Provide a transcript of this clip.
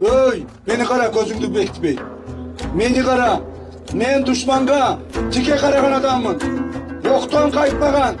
Öy, beni kara gözüngdü bey. Meni kara, men düşmanga, tike karagan adamın. Oktan kayıtmagan,